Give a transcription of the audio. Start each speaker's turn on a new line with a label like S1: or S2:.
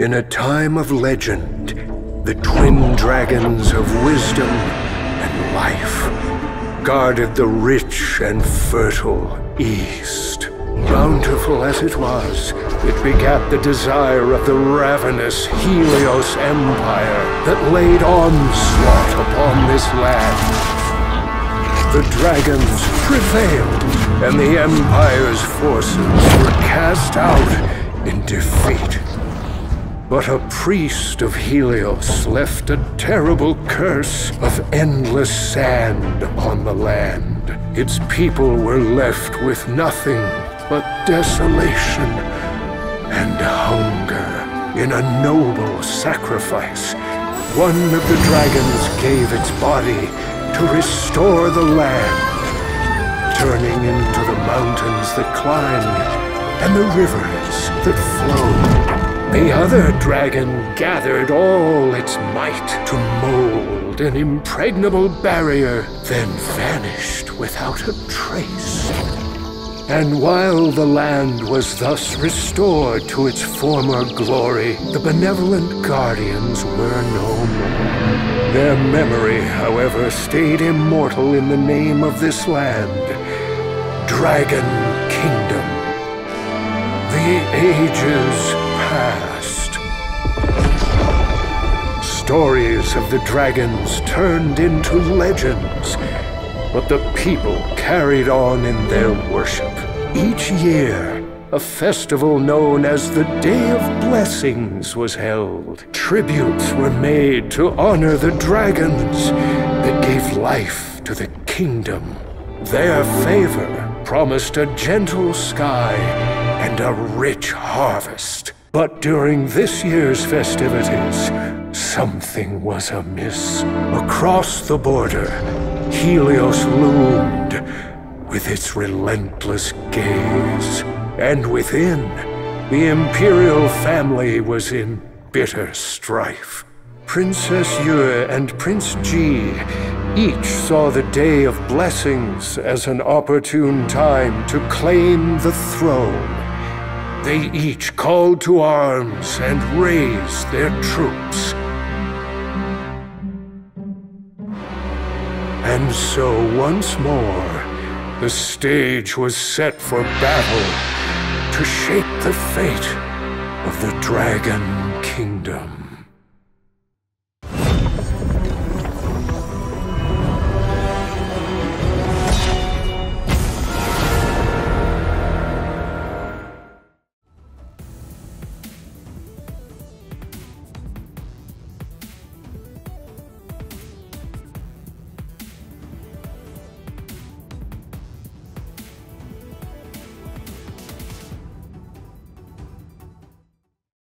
S1: In a time of legend, the twin dragons of wisdom and life guarded the rich and fertile East. Bountiful as it was, it begat the desire of the ravenous Helios Empire that laid onslaught upon this land. The dragons prevailed, and the Empire's forces were cast out in defeat. But a priest of Helios left a terrible curse of endless sand upon the land. Its people were left with nothing but desolation and hunger. In a noble sacrifice, one of the dragons gave its body to restore the land, turning into the mountains that climbed and the rivers that flowed. The other dragon gathered all its might to mold an impregnable barrier, then vanished without a trace. And while the land was thus restored to its former glory, the benevolent guardians were no more. Their memory, however, stayed immortal in the name of this land, Dragon Kingdom. The ages passed. Stories of the dragons turned into legends, but the people carried on in their worship. Each year, a festival known as the Day of Blessings was held. Tributes were made to honor the dragons that gave life to the kingdom. Their favor promised a gentle sky and a rich harvest. But during this year's festivities, something was amiss. Across the border, Helios loomed with its relentless gaze. And within, the imperial family was in bitter strife. Princess Yue and Prince Ji each saw the Day of Blessings as an opportune time to claim the throne. They each called to arms and raised their troops. And so once more, the stage was set for battle to shape the fate of the Dragon Kingdom.